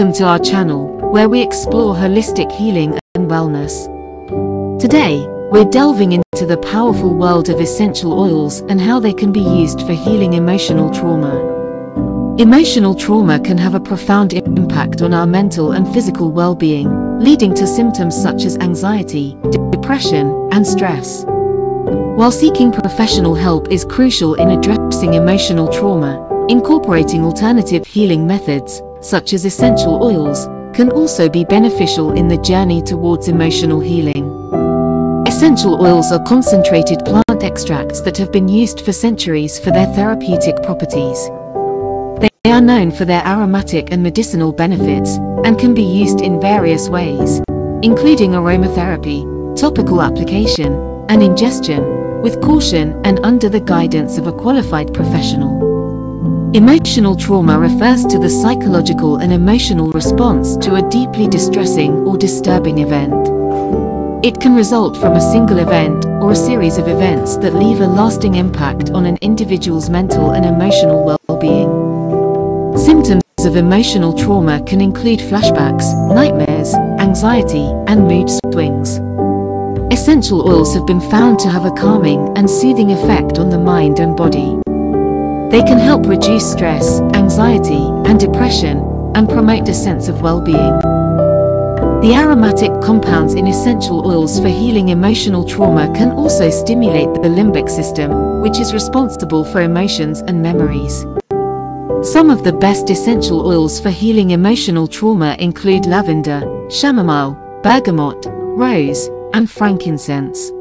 Welcome to our channel, where we explore holistic healing and wellness. Today, we're delving into the powerful world of essential oils and how they can be used for healing emotional trauma. Emotional trauma can have a profound impact on our mental and physical well-being, leading to symptoms such as anxiety, depression, and stress. While seeking professional help is crucial in addressing emotional trauma, incorporating alternative healing methods, such as essential oils, can also be beneficial in the journey towards emotional healing. Essential oils are concentrated plant extracts that have been used for centuries for their therapeutic properties. They are known for their aromatic and medicinal benefits, and can be used in various ways, including aromatherapy, topical application, and ingestion, with caution and under the guidance of a qualified professional. Emotional trauma refers to the psychological and emotional response to a deeply distressing or disturbing event. It can result from a single event or a series of events that leave a lasting impact on an individual's mental and emotional well-being. Symptoms of emotional trauma can include flashbacks, nightmares, anxiety, and mood swings. Essential oils have been found to have a calming and soothing effect on the mind and body. They can help reduce stress, anxiety, and depression, and promote a sense of well-being. The aromatic compounds in essential oils for healing emotional trauma can also stimulate the limbic system, which is responsible for emotions and memories. Some of the best essential oils for healing emotional trauma include lavender, chamomile, bergamot, rose, and frankincense.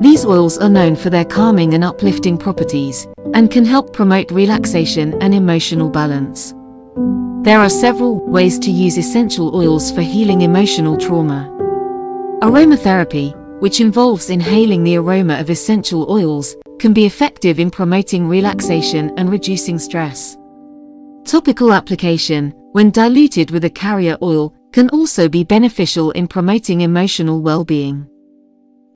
These oils are known for their calming and uplifting properties, and can help promote relaxation and emotional balance. There are several ways to use essential oils for healing emotional trauma. Aromatherapy, which involves inhaling the aroma of essential oils, can be effective in promoting relaxation and reducing stress. Topical application, when diluted with a carrier oil, can also be beneficial in promoting emotional well-being.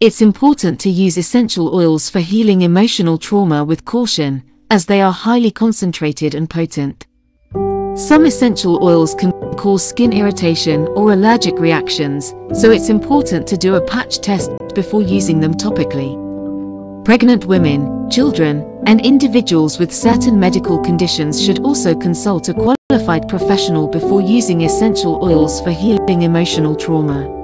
It's important to use essential oils for healing emotional trauma with caution, as they are highly concentrated and potent. Some essential oils can cause skin irritation or allergic reactions, so it's important to do a patch test before using them topically. Pregnant women, children, and individuals with certain medical conditions should also consult a qualified professional before using essential oils for healing emotional trauma.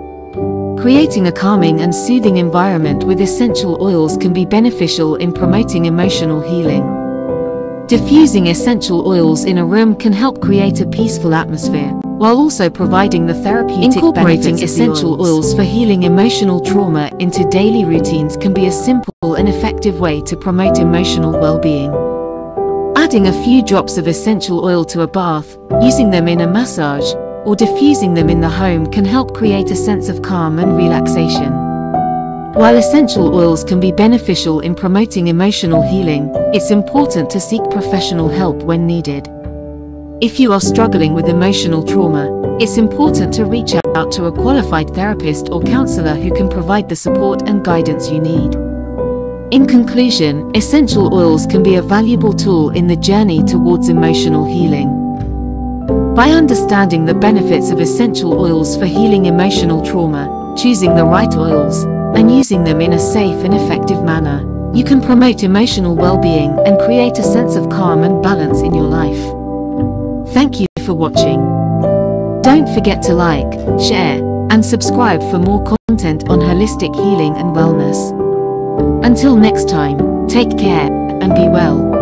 Creating a calming and soothing environment with essential oils can be beneficial in promoting emotional healing. Diffusing essential oils in a room can help create a peaceful atmosphere, while also providing the therapeutic benefits Incorporating essential oils. oils for healing emotional trauma into daily routines can be a simple and effective way to promote emotional well-being. Adding a few drops of essential oil to a bath, using them in a massage, or diffusing them in the home can help create a sense of calm and relaxation. While essential oils can be beneficial in promoting emotional healing, it's important to seek professional help when needed. If you are struggling with emotional trauma, it's important to reach out to a qualified therapist or counselor who can provide the support and guidance you need. In conclusion, essential oils can be a valuable tool in the journey towards emotional healing. By understanding the benefits of essential oils for healing emotional trauma, choosing the right oils, and using them in a safe and effective manner, you can promote emotional well-being and create a sense of calm and balance in your life. Thank you for watching. Don't forget to like, share, and subscribe for more content on holistic healing and wellness. Until next time, take care and be well.